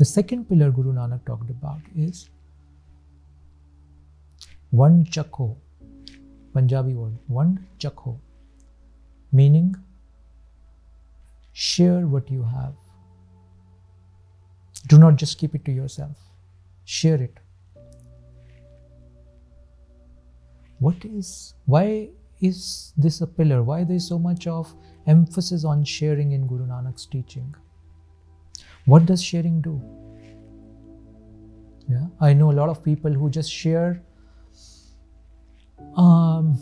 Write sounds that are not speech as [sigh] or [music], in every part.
the second pillar Guru Nanak talked about is Vand chakho, Punjabi word, Vand chakho, meaning share what you have. Do not just keep it to yourself, share it. What is, why is this a pillar? Why there is so much of emphasis on sharing in Guru Nanak's teaching? What does sharing do? Yeah, I know a lot of people who just share, um,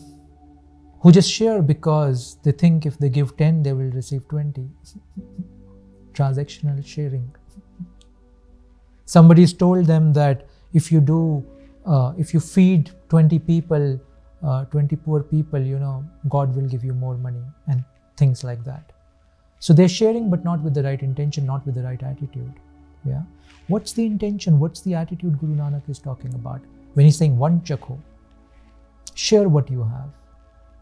who just share because they think if they give 10, they will receive 20. [laughs] Transactional sharing. Somebody's told them that if you do, uh, if you feed 20 people, uh, 20 poor people, you know, God will give you more money and things like that. So they're sharing, but not with the right intention, not with the right attitude. Yeah. What's the intention? What's the attitude Guru Nanak is talking about when he's saying Vand chakho? Share what you have.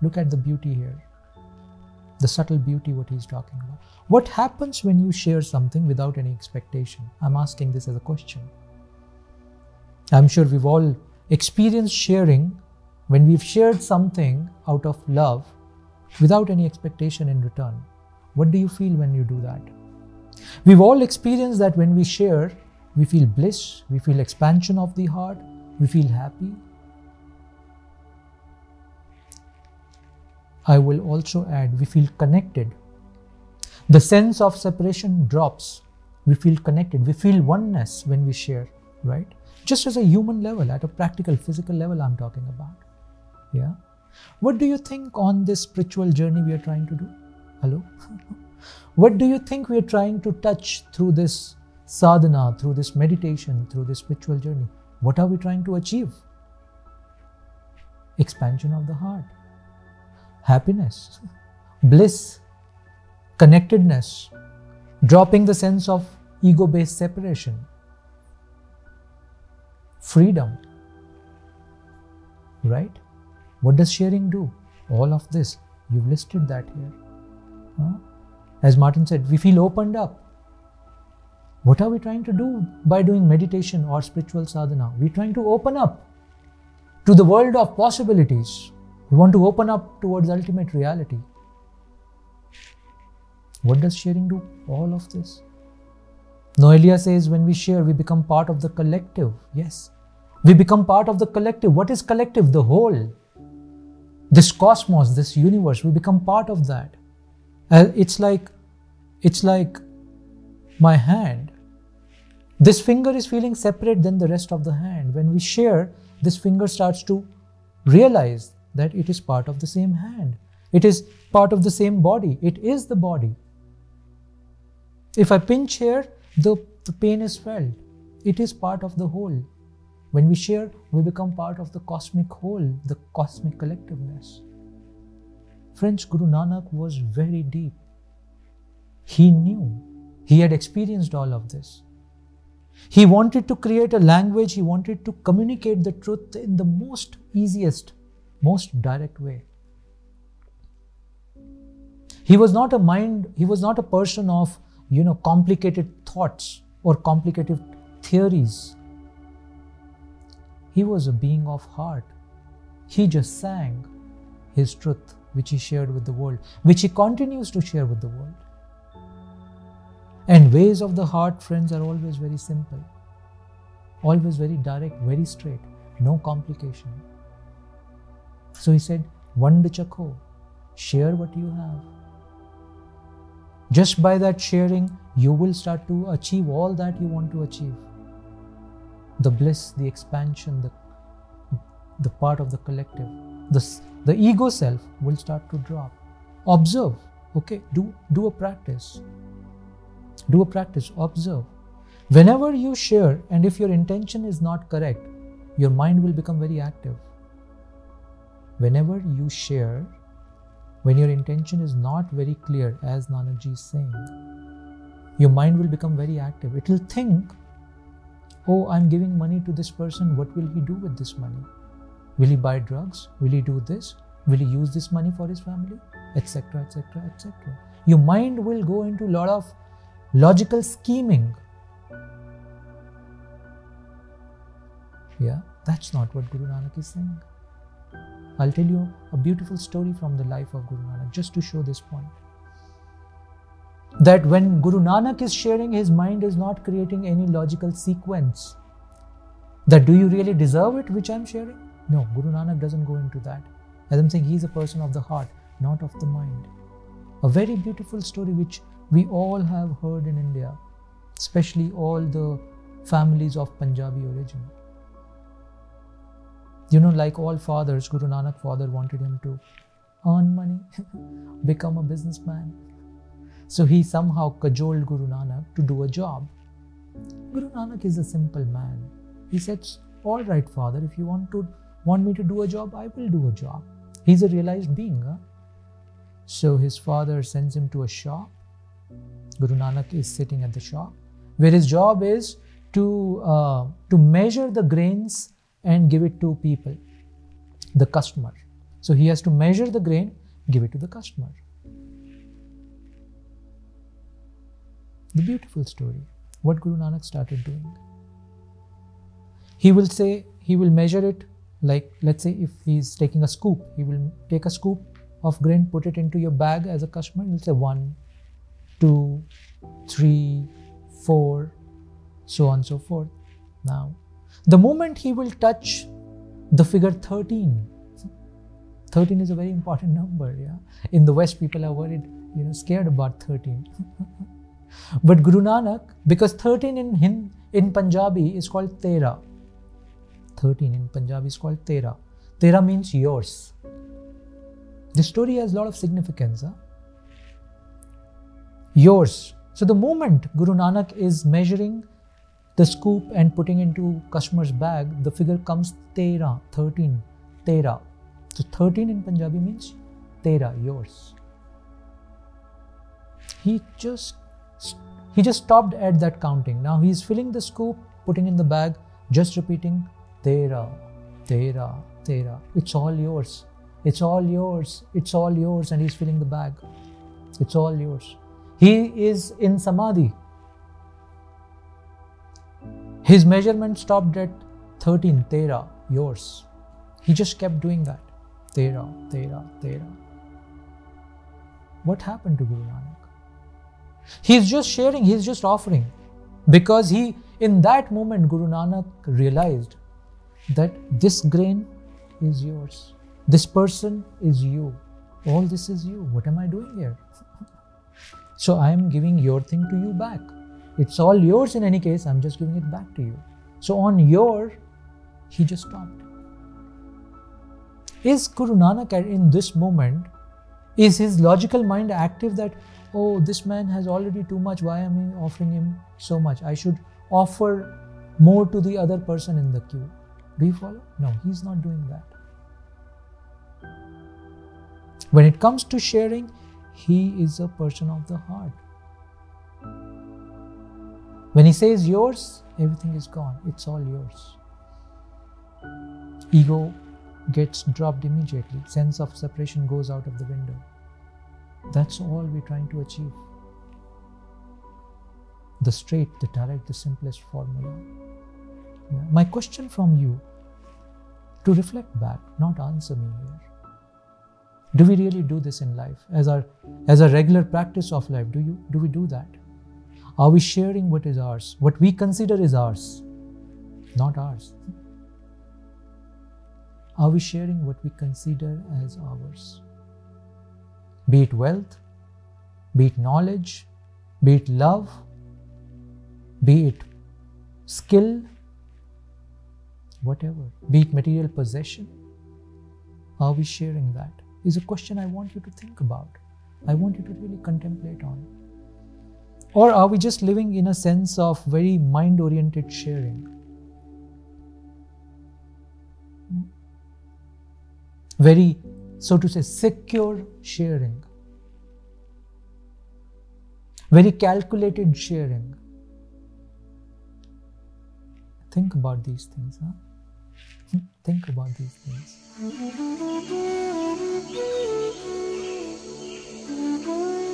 Look at the beauty here. The subtle beauty, what he's talking about. What happens when you share something without any expectation? I'm asking this as a question. I'm sure we've all experienced sharing when we've shared something out of love without any expectation in return. What do you feel when you do that? We've all experienced that when we share, we feel bliss, we feel expansion of the heart, we feel happy. I will also add, we feel connected. The sense of separation drops. We feel connected. We feel oneness when we share, right? Just as a human level, at a practical, physical level, I'm talking about. Yeah. What do you think on this spiritual journey we are trying to do? Hello? what do you think we are trying to touch through this sadhana, through this meditation, through this spiritual journey? What are we trying to achieve? Expansion of the heart, happiness, bliss, connectedness, dropping the sense of ego based separation, freedom. Right? What does sharing do? All of this. You've listed that here. As Martin said, we feel opened up. What are we trying to do by doing meditation or spiritual sadhana? We're trying to open up to the world of possibilities. We want to open up towards ultimate reality. What does sharing do? All of this. Noelia says when we share, we become part of the collective. Yes. We become part of the collective. What is collective? The whole. This cosmos, this universe, we become part of that. Uh, it's like it's like my hand. This finger is feeling separate than the rest of the hand. When we share this finger starts to realize that it is part of the same hand. It is part of the same body. It is the body. If i pinch here the, the pain is felt. It is part of the whole. When we share we become part of the cosmic whole the cosmic collectiveness Friends, Guru Nanak was very deep. He knew, he had experienced all of this. He wanted to create a language, he wanted to communicate the truth in the most easiest, most direct way. He was not a mind, he was not a person of, you know, complicated thoughts or complicated theories. He was a being of heart. He just sang his truth which he shared with the world, which he continues to share with the world. And ways of the heart, friends, are always very simple, always very direct, very straight, no complication. So he said, Vand chakho, share what you have. Just by that sharing, you will start to achieve all that you want to achieve. The bliss, the expansion, the, the part of the collective, the, the ego self will start to drop. Observe, okay? Do, do a practice. Do a practice, observe. Whenever you share, and if your intention is not correct, your mind will become very active. Whenever you share, when your intention is not very clear, as Nanaji is saying, your mind will become very active. It will think, oh, I'm giving money to this person, what will he do with this money? Will he buy drugs? Will he do this? Will he use this money for his family? Etc. etc. etc. Your mind will go into a lot of logical scheming. Yeah, that's not what Guru Nanak is saying. I'll tell you a beautiful story from the life of Guru Nanak just to show this point. That when Guru Nanak is sharing, his mind is not creating any logical sequence. That do you really deserve it, which I'm sharing? No, Guru Nanak doesn't go into that. As I'm saying, he's a person of the heart, not of the mind. A very beautiful story which we all have heard in India, especially all the families of Punjabi origin. You know, like all fathers, Guru Nanak father wanted him to earn money, [laughs] become a businessman. So he somehow cajoled Guru Nanak to do a job. Guru Nanak is a simple man. He said, All right, father, if you want to want me to do a job, I will do a job. He's a realized being. Huh? So his father sends him to a shop. Guru Nanak is sitting at the shop, where his job is to, uh, to measure the grains and give it to people, the customer. So he has to measure the grain, give it to the customer. The beautiful story. What Guru Nanak started doing. He will say, he will measure it like, let's say, if he's taking a scoop, he will take a scoop of grain, put it into your bag as a customer. He'll say one, two, three, four, so on and so forth. Now, the moment he will touch the figure 13, 13 is a very important number. Yeah, in the West, people are worried, you know, scared about 13. [laughs] but Guru Nanak, because 13 in Hind, in Punjabi is called Tera. 13 in Punjabi is called Tera. Tera means yours. The story has a lot of significance. Huh? Yours. So the moment Guru Nanak is measuring the scoop and putting into customer's bag, the figure comes tera, 13, tera. So 13 in Punjabi means tera, yours. He just he just stopped at that counting. Now he's filling the scoop, putting in the bag, just repeating tera, tera, tera. It's all yours. It's all yours. It's all yours. And he's filling the bag. It's all yours. He is in samadhi. His measurement stopped at 13, tera, yours. He just kept doing that. Tera, tera, tera. What happened to Guru Nanak? He's just sharing, he's just offering. Because he, in that moment, Guru Nanak realized that this grain is yours. This person is you. All this is you. What am I doing here? [laughs] so I am giving your thing to you back. It's all yours in any case, I'm just giving it back to you. So on your, he just stopped. Is Guru Nanak in this moment, is his logical mind active that, oh, this man has already too much, why am I offering him so much? I should offer more to the other person in the queue. Do you follow? No, he's not doing that. When it comes to sharing, he is a person of the heart. When he says yours, everything is gone. It's all yours. Ego gets dropped immediately. Sense of separation goes out of the window. That's all we're trying to achieve. The straight, the direct, the simplest formula. My question from you to reflect back, not answer me here. Do we really do this in life as our as a regular practice of life? Do you do we do that? Are we sharing what is ours? What we consider is ours, not ours. Are we sharing what we consider as ours? Be it wealth, be it knowledge, be it love, be it skill, whatever, be it material possession. Are we sharing that? Is a question I want you to think about. I want you to really contemplate on. Or are we just living in a sense of very mind oriented sharing? Very, so to say, secure sharing. Very calculated sharing. Think about these things, huh? Think about these things. Mm-hmm.